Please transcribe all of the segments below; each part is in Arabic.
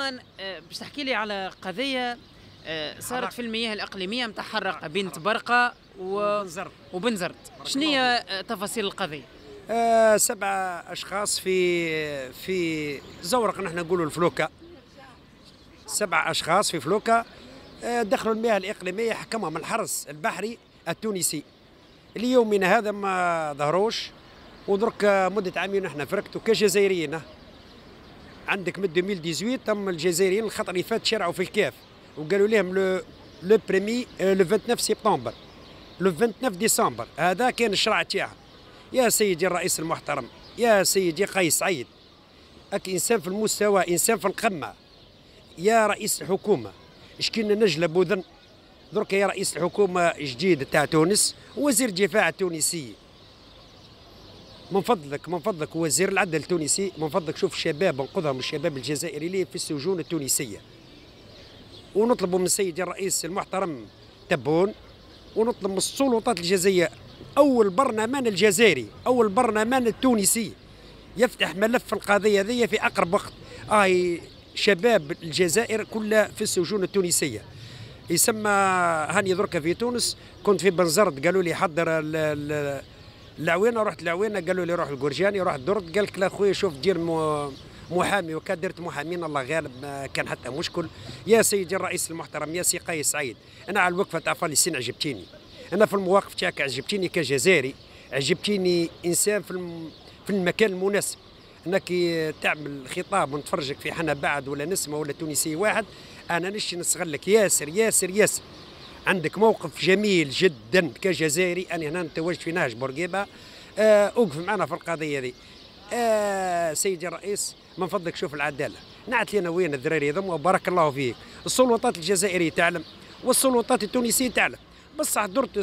مروان آه، باش تحكي لي على قضية آه، صارت في المياه الإقليمية نتاع حرقه بين تبرقه و... وبنزرت. شنو هي آه، تفاصيل القضية؟ آه سبعة أشخاص في في زورق نحن نقولوا الفلوكة. سبعة أشخاص في فلوكة آه دخلوا المياه الإقليمية حكمهم الحرس البحري التونسي. ليومنا هذا ما ظهروش ودرك مدة عامين نحن فرقتوا كجزائريين عندك من 2018 تم الجزائريين الخطر اللي فات شرعوا في الكاف وقالوا لهم لو لو بريمي لو 29 سبتمبر. لو 29 ديسمبر. هذا كان الشرع تاعها يا سيدي الرئيس المحترم يا سيدي قيس سعيد. أك إنسان في المستوى إنسان في القمة. يا رئيس الحكومة شكينا نجلة بوذن درك يا رئيس الحكومة جديد تاع تونس وزير الدفاع التونسي. من فضلك من فضلك وزير العدل التونسي من فضلك شوف الشباب انقذهم الشباب الجزائري اللي في السجون التونسية. ونطلب من السيد الرئيس المحترم تبون ونطلب من السلطات الجزائرية أول برلمان الجزائري أول برلمان التونسي يفتح ملف القضية هذه في أقرب وقت. آه شباب الجزائر كلها في السجون التونسية. يسمى هاني دركا في تونس كنت في بنزرت قالوا لي حضر العوينة رحت العوينة قالوا لي روح القرجاني رحت درت. قال لك لا خويا شوف دير محامي وكان درت محامين الله غالب ما كان حتى مشكل. يا سيدي الرئيس المحترم يا سي قيس سعيد أنا على الوقفة تاع فلسطين عجبتيني. أنا في المواقف تاعك عجبتيني كجزائري عجبتيني إنسان في في المكان المناسب. انك تعمل خطاب ونتفرجك في حنا بعد ولا نسمة ولا تونسي واحد أنا نشي نستغلك ياسر ياسر ياسر. عندك موقف جميل جدا كجزائري. أنا هنا نتواجد في نهج بورقيبة. آه، أوقف معنا في القضية هذه. آه سيدي الرئيس من فضلك شوف العدالة. نعت لنا وين الذراري هذم وبارك الله فيك. السلطات الجزائرية تعلم والسلطات التونسية تعلم. بصح درت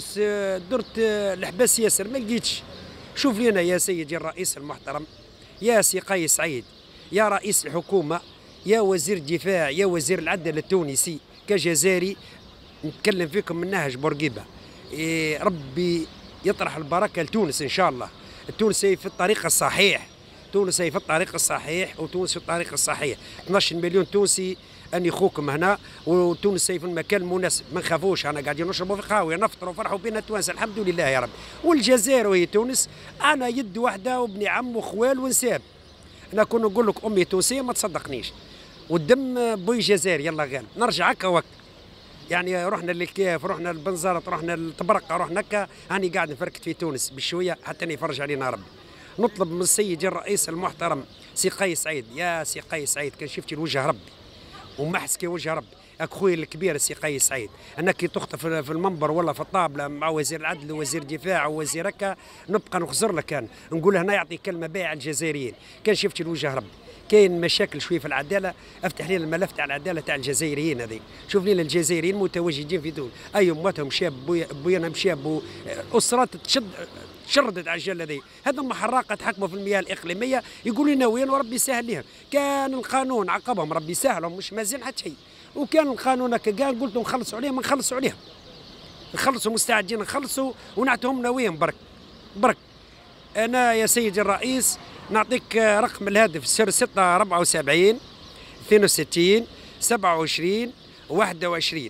درت الحباس ياسر ما لقيتش. شوف لنا يا سيدي الرئيس المحترم يا سي قيس سعيد يا رئيس الحكومة يا وزير الدفاع يا وزير العدل التونسي كجزائري. نتكلم فيكم من نهج بورقيبة. إيه ربي يطرح البركة لتونس إن شاء الله. تونس في الطريق الصحيح. تونس في الطريق الصحيح وتونس في الطريق الصحيح. 12 مليون تونسي أني خوكم هنا وتونس في المكان المناسب. ما نخافوش أنا قاعدين نشربوا في قهوة نفطروا وفرحوا بنا التوانسة. الحمد لله يا رب. والجزائر وهي تونس أنا يد واحدة وابن عم وخوال ونساب. أنا كون نقول لك أمي تونسية ما تصدقنيش. والدم بوي جزائري يلا غالب نرجع هكا وقت يعني رحنا للكيف رحنا للبنزرت رحنا للطبرقة رحنا هكا. هاني قاعد نفركت في تونس بشوية حتى يفرج علينا ربي. نطلب من السيد الرئيس المحترم سي قيس سعيد. يا سي قيس سعيد كان شفتي الوجه ربي. ومحس كي وجه ربي. اك خويا الكبير سي قيس سعيد. أنك تخطف في المنبر ولا في الطابلة مع وزير العدل ووزير الدفاع ووزير هكا نبقى نخزر لك أنا. نقول هنا يعطي كلمة بايعه الجزائريين. كان شفتي الوجه ربي. كاين مشاكل شوية في العدالة. أفتح لنا الملف تاع العدالة تاع الجزائريين هذيك شوف لنا الجزائريين متواجدين في تونس اي أمتهم شاب بويا شاب اسرات تشد شردت على الجله هذه هذوما حراقه تحكموا في المياه الإقليمية. يقولوا لنا وين وربي يسهل لهم كان القانون عقبهم ربي يسهلهم مش مازال حتى شيء. وكان القانون هكا قال قلت نخلصوا عليهم نخلصوا عليهم. نخلصوا مستعدين نخلصوا ونعطيهم نوايم برك برك. أنا يا سيدي الرئيس نعطيك رقم الهاتف سر 6 74 62 27 21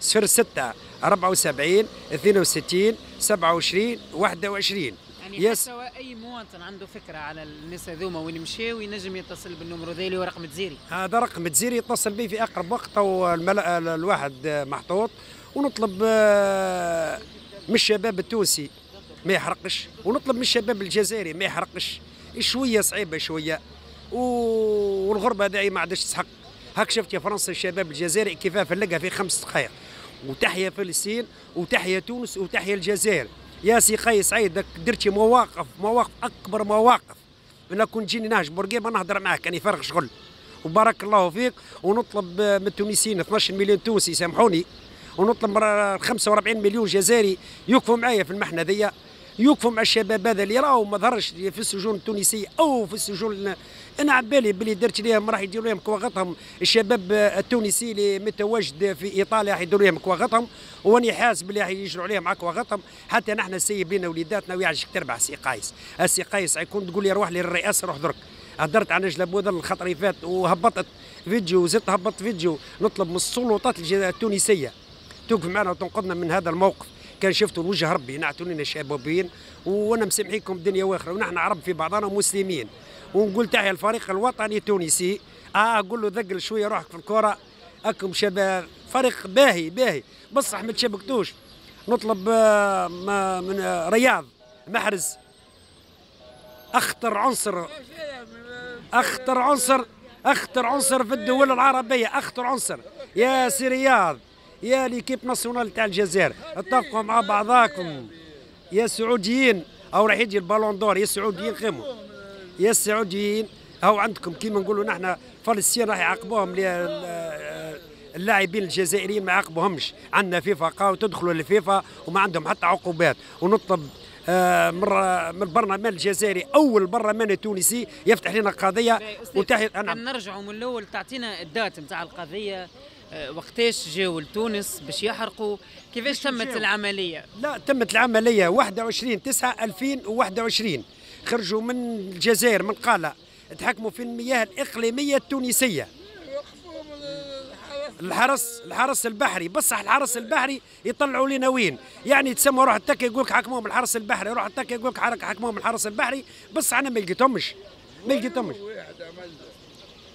صفر 6 74 62 27 21 يعني يس. حتى أي مواطن عنده فكرة على الناس هذوما وين مشاو ينجم يتصل بالنمرو ذيلي ورقم تزيري هذا رقم تزيري يتصل به في أقرب وقت أو الواحد محطوط. ونطلب آه، من الشباب التونسي ما يحرقش ونطلب من الشباب الجزائري ما يحرقش. شوية صعيبة شوية. والغربة هذه ما عادش تسحق. هاك شفت يا فرنسا الشباب الجزائري كيف فلقها في خمس دقائق وتحيا فلسطين وتحيا تونس وتحيا الجزائر. يا سي قيس سعيد درتي مواقف مواقف أكبر مواقف. أنا كنت جيني نهج بورقيبة نهضر معاك كان يفرغ شغل. وبارك الله فيك. ونطلب من التونسيين 12 مليون تونسي سامحوني. ونطلب 45 مليون جزائري يوقفوا معايا في المحنة ذي يوقفوا مع الشباب هذا اللي راهو ما ظهرش في السجون التونسيه أو في السجون أنا عبالي بلي درت لهم راح يديروا لهم كواغطهم. الشباب التونسي اللي متواجد في إيطاليا راح يديروا لهم كواغطهم. واني حاسب بلي راح يجروا عليهم مع كواغطهم. حتى نحن سيب لنا وليداتنا ويعجبك تربع سي قيس. السي قايس يكون تقول لي روح للرئاسة روح درك. هدرت عن نجلة بوذر الخطر فات وهبطت فيديو وزدت هبطت فيديو. نطلب من السلطات التونسية توقف معنا وتنقذنا من هذا الموقف. كان شفتوا الوجه ربي نعتوا لنا شبابين وأنا مسامحيكم الدنيا واخرة ونحن عرب في بعضنا مسلمين. ونقول تحيا الفريق الوطني التونسي. آه أقول له ذقل شوية روحك في الكرة. أكم شباب فريق باهي باهي. بصح ما تشبكتوش. نطلب آه، من آه، رياض محرز. أخطر عنصر أخطر عنصر أخطر عنصر في الدول العربية. أخطر عنصر. يا سي رياض. يا ليكيب ناسيونال تاع الجزائر اتفقوا مع بعضاكم. يا سعوديين أو راح يجي البالون دور يا سعوديين قيموا. يا سعوديين أو عندكم كيما نقولوا نحن فلسطين راح يعاقبوهم اللاعبين الجزائريين ما يعاقبوهمش. عندنا فيفا قاو تدخلوا للفيفا وما عندهم حتى عقوبات. ونطلب آه، من من البرلمان الجزائري أول برلمان التونسي يفتح لنا قضية. وتحت أنا نرجعوا من الأول تعطينا الدات نتاع القضية. آه، وقتاش جاوا لتونس باش يحرقوا؟ كيفاش تمت العملية؟ لا تمت العملية 21 9 2021 خرجوا من الجزائر من قاله تحكموا في المياه الإقليمية التونسية. الحرس الحرس البحري. بصح الحرس البحري يطلعوا لنا وين؟ يعني تسمى روح التكي يقول لك حكموهم الحرس البحري. روح التكي يقول لك حكموهم الحرس البحري. بس أنا ما لقيتهمش. ما لقيتهمش.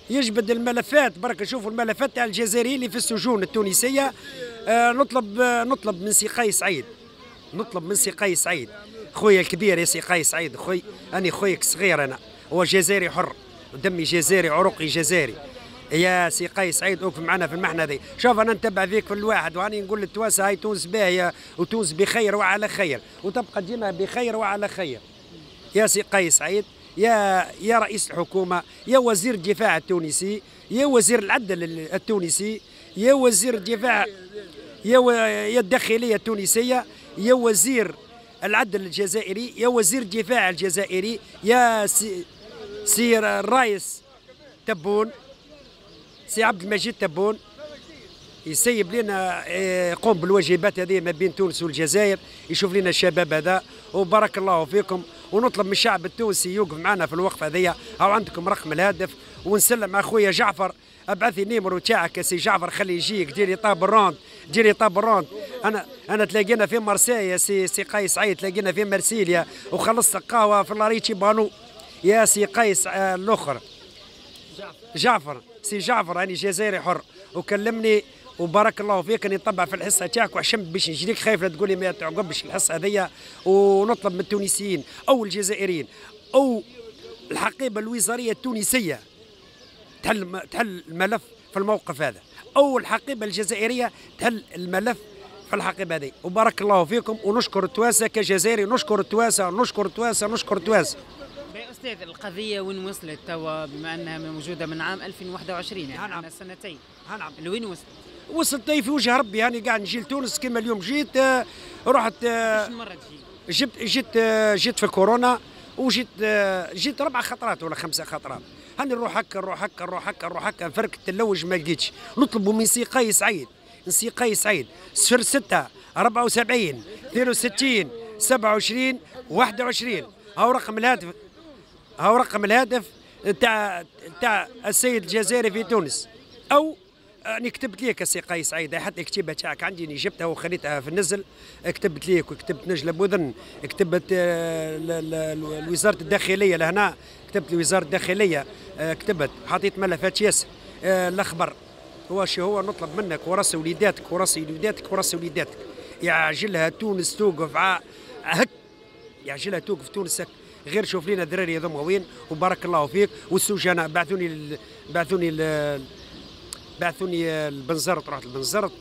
يجبد الملفات. برك شوفوا الملفات تاع الجزائريين اللي في السجون التونسية. آه نطلب آه نطلب من سي قيس سعيد نطلب من سي قيس سعيد خويا الكبير يا سي قيس سعيد خوي أني خويك صغير أنا. هو جزائري حر ودمي جزائري عرقي جزائري. يا سي قيس سعيد أوقف معنا في المحنة ذي شوف أنا نتبع ذيك في الواحد وأني نقول للتوانسه هاي تونس باهيه وتونس بخير وعلى خير. وتبقى تجينا بخير وعلى خير. يا سي قيس سعيد يا يا رئيس الحكومة يا وزير الدفاع التونسي يا وزير العدل التونسي يا وزير الدفاع يا و... يا الداخلية التونسية يا وزير العدل الجزائري يا وزير الدفاع الجزائري يا سي سي الرئيس تبون سي عبد المجيد تبون. يسيب لنا آه، يقوم بالواجبات هذه ما بين تونس والجزائر يشوف لنا الشباب هذا. وبارك الله فيكم. ونطلب من الشعب التونسي يوقف معنا في الوقفة هذه أو عندكم رقم الهاتف ونسلم أخويا جعفر. ابعث لي نيمرو تاعك سي جعفر خليه يجيك. ديري طاب الروند ديري طاب الروند. أنا أنا تلاقينا في مرسي يا سي سي قيس عيد تلاقينا في مرسيليا وخلصت قهوه في اللاريتشي بانو. يا سي قيس آه الأخر. جعفر. سي جعفر راني جزائري حر. وكلمني وبارك الله فيك إني نطبع في الحصة تاعك وحشمت باش نجيك خايف لا تقول لي ما تعقبش الحصة هذيا ونطلب من التونسيين أو الجزائريين أو الحقيبة الوزارية التونسية تحل تحل الملف في الموقف هذا أو الحقيبة الجزائرية تحل الملف في الحقيبة هذه. وبارك الله فيكم ونشكر التواسه كجزائري نشكر التواسه نشكر التواسه نشكر التواسه أستاذ القضية وين وصلت توا بما أنها موجودة من عام 2021 يعني نعم سنتين. نعم لوين وصلت؟ وصلت في وجه ربي يعني قاعد نجي لتونس كما اليوم جيت آه، رحت آه، مره تجي؟ جبت جيت آه، جيت في كورونا وجيت جيت ربع خطرات ولا خمسه خطرات. هاني نروح هكا نروح هكا نروح هكا نروح هكا فركت تلوج ما لقيتش. نطلبوا من سي قيس سعيد سي قيس سعيد. صفر 6 74 62 27 21 هاو رقم الهاتف؟ هاو رقم الهاتف تاع تاع السيد الجزائري في تونس. أو أني كتبت ليك السي قيس سعيد حتى الكتيبه تاعك عندي أني جبتها وخليتها في النزل كتبت ليك وكتبت نجلة بوذن كتبت آه، وزاره الداخلية لهنا كتبت لوزاره الداخلية آه، كتبت حطيت ملفات ياسر آه، الاخبر هو شي هو نطلب منك ورث وليداتك ورث وليداتك ورث وليداتك يعجلها تونس توقف هك يعجلها توقف تونس هك. غير شوف لنا الدراري هذوما وين وبارك الله فيك. والسجناء بعثوني بعثوني بعثوني البنزرت رحت البنزرت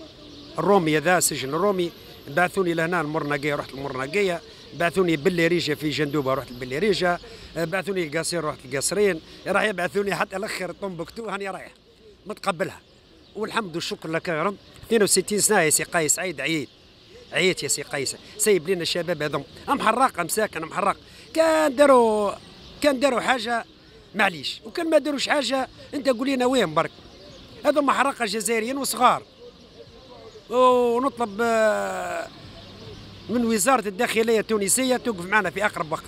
الرومي هذا سجن الرومي. بعثوني لهنا المرنقية رحت المرنقية. بعثوني بلاريجيا في جندوبة رحت بلاريجيا بعثوني القصرين رحت القصرين راح يبعثوني حتى الآخر طنبكتو هاني رايح. متقبلها. والحمد والشكر لك يا رب. 62 سنة يا سي قيس سعيد سعيد. عييت يا سي قيس. سيب لنا الشباب هذوم. أم حراق أم ساكن أم حراق. كان داروا كان داروا حاجة؟ معليش. وكان ما داروش حاجة أنت قول لنا وين برك؟ هذوما محرقه جزائريين وصغار. ونطلب آه، من وزارة الداخلية التونسية توقف معنا في أقرب وقت.